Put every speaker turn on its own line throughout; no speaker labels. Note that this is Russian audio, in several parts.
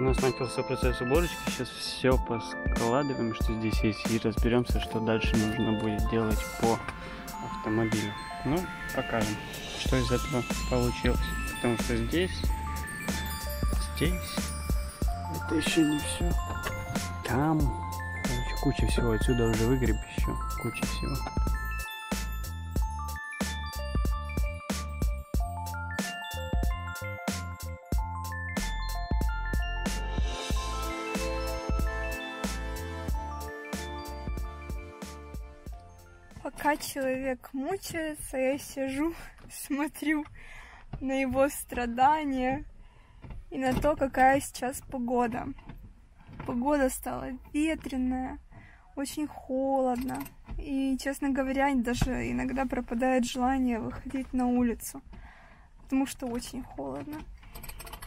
У нас начался процесс уборочки. Сейчас все поскладываем, что здесь есть, и разберемся, что дальше нужно будет делать по автомобилю. Ну, покажем, что из этого получилось. Потому что здесь, здесь, это еще не все. Там, короче, куча всего. Отсюда уже выгреб еще, куча всего.
Пока человек мучается, я сижу, смотрю на его страдания и на то, какая сейчас погода. Погода стала ветреная, очень холодно. И, честно говоря, даже иногда пропадает желание выходить на улицу, потому что очень холодно.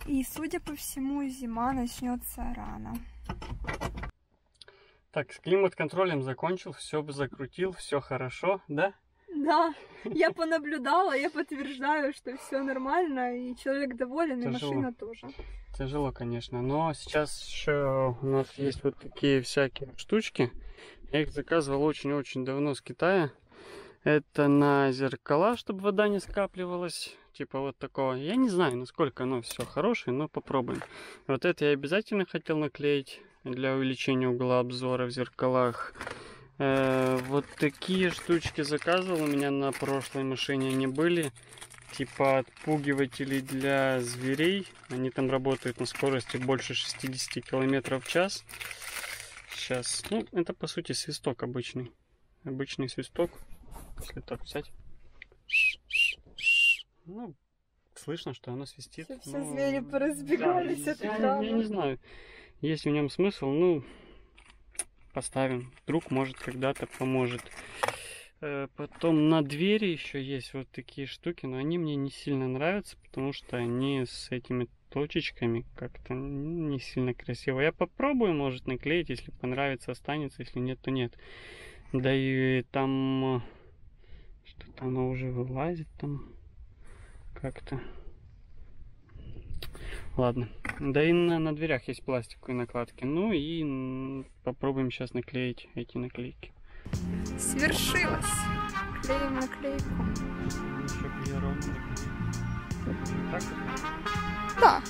И, судя по всему, зима начнется рано.
Так, с климат-контролем закончил, все закрутил, все хорошо, да?
Да, я понаблюдала, я подтверждаю, что все нормально, и человек доволен, и
Тяжело.
машина тоже.
Тяжело, конечно, но сейчас еще у нас есть вот такие всякие штучки. Я их заказывал очень-очень давно с Китая. Это на зеркала, чтобы вода не скапливалась. Типа вот такого. Я не знаю, насколько оно все хорошее, но попробуем. Вот это я обязательно хотел наклеить для увеличения угла обзора в зеркалах. Э, вот такие штучки заказывал. У меня на прошлой машине они были. Типа отпугиватели для зверей. Они там работают на скорости больше 60 км в час. Сейчас. Ну, это по сути свисток обычный. Обычный свисток. Если так взять. Ну, слышно, что оно свистит.
Все, все
Ну,
звери поразбегались
да,
от
я, я не знаю, есть в нем смысл, ну, поставим. Вдруг, может, когда-то поможет. Э, Потом на двери еще есть вот такие штуки, но они мне не сильно нравятся, потому что они с этими точечками как-то не сильно красиво. Я попробую, может, наклеить, если понравится, останется, если нет, то нет. Да и там э, что-то оно уже вылазит там как-то. Ладно. Да и на, на дверях есть пластиковые накладки. Ну и попробуем сейчас наклеить эти наклейки.
Свершилось. Клеим наклейку.
Еще. Так.
Да.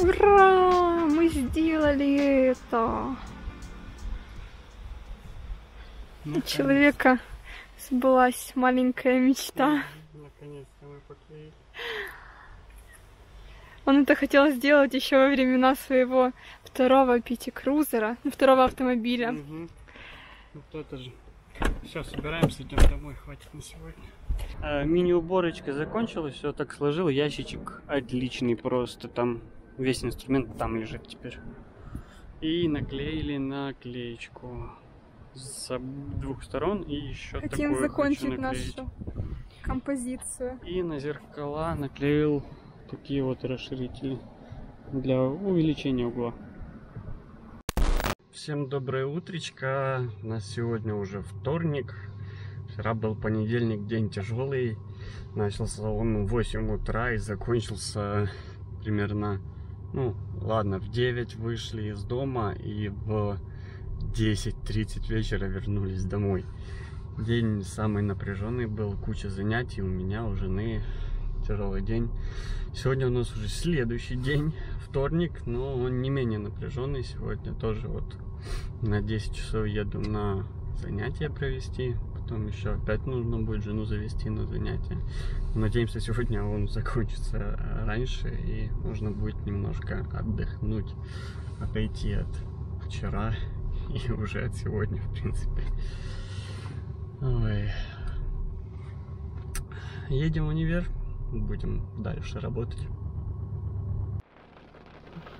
Ура! Мы сделали это. У человека сбылась маленькая мечта.
Наконец-то мы поклеили.
Он это хотел сделать еще во времена своего второго Пяти Крузера, ну, второго автомобиля.
Мгм. Вот это же. Все, собираемся, идем домой, хватит на сегодня. А, мини-уборочка закончилась, все так сложил. Ящичек отличный просто, там весь инструмент там лежит теперь. И наклеили наклеечку с двух сторон и еще
Хотим
такую
закончить нашу композицию.
И на зеркала наклеил такие вот расширители для увеличения угла. Всем доброе утречко. У нас сегодня уже вторник. Вчера был понедельник, день тяжелый. Начался он в 8 утра и закончился примерно, ну ладно, в 9 вышли из дома и в 10-30 вечера вернулись домой. День самый напряженный был, куча занятий у меня, у жены, тяжелый день. Сегодня у нас уже следующий день, вторник, но он не менее напряженный. Сегодня тоже вот на 10 часов еду на занятия провести. Потом еще опять нужно будет жену завести на занятия. Надеемся, сегодня он закончится раньше и можно будет немножко отдохнуть, отойти от вчера и уже от сегодня, в принципе. Ой. Едем в универ, будем дальше работать.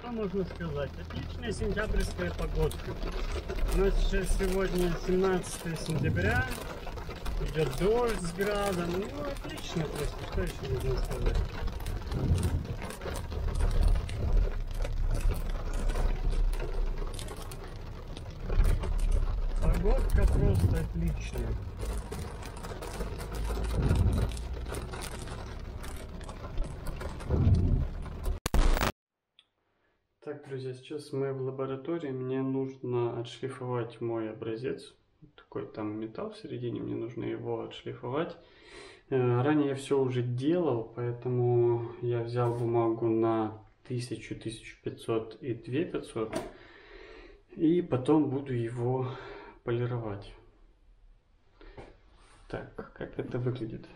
Что можно сказать? Отличная сентябрьская погодка. У нас сейчас сегодня 17 сентября. Идет дождь с градом. Ну, отлично просто. Что еще можно сказать? Погодка просто отличная. Так, друзья, сейчас мы в лаборатории. Мне нужно отшлифовать мой образец. Такой там металл в середине, мне нужно его отшлифовать. Э, ранее я все уже делал, поэтому я взял бумагу на 1000, 1500 и 2500. И потом буду его полировать. Так, как это выглядит?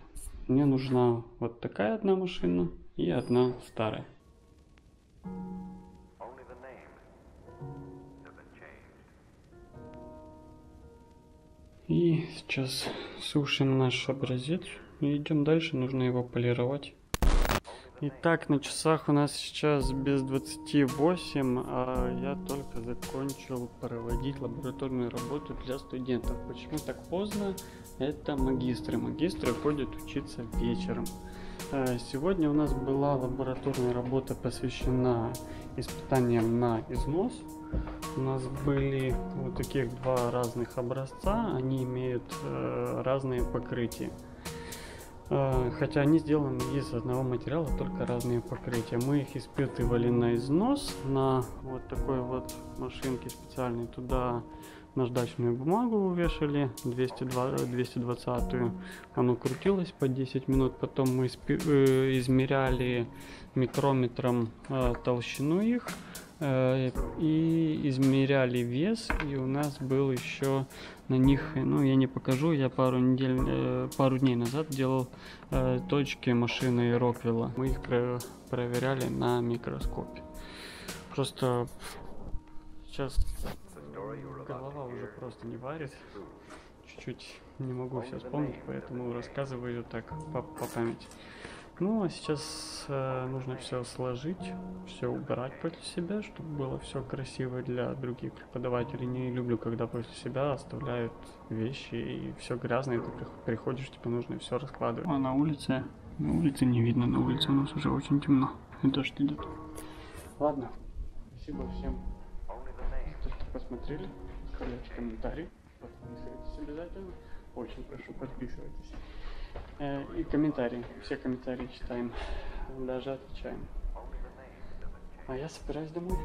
Мне нужна вот такая одна машина и одна старая. И сейчас сушим наш образец и идем дальше, нужно его полировать. Итак, на часах у нас сейчас без 28, а я только закончил проводить лабораторную работу для студентов. Почему так поздно? Это магистры. Магистры ходят учиться вечером. Э, сегодня у нас была лабораторная работа посвящена испытаниям на износ. У нас были вот таких два разных образца, они имеют э, разные покрытия. Э, хотя они сделаны из одного материала, только разные покрытия. Мы их испытывали на износ, на вот такой вот машинке специальной. Туда наждачную бумагу вешали 220, 220 оно крутилось по 10 минут потом мы э, измеряли микрометром э, толщину их э, и измеряли вес и у нас был еще на них ну я не покажу я пару недель пару дней назад делал точки машины роквилла. Мы их проверяли на микроскопе. Просто сейчас голова уже просто не варит. Чуть-чуть не могу все вспомнить, поэтому рассказываю так по, по памяти. Ну, а сейчас э, нужно все сложить, все убрать после себя, чтобы было все красиво для других преподавателей. Не люблю, когда после себя оставляют вещи и все грязное, ты приходишь, тебе нужно все раскладывать. А на улице, на улице не видно, на улице у нас уже очень темно, и дождь идет. Ладно, спасибо всем, посмотрели оставляйте комментарий, подписывайтесь обязательно. Очень прошу, подписывайтесь. Э, и комментарии. Все комментарии читаем, даже отвечаем. А я собираюсь домой.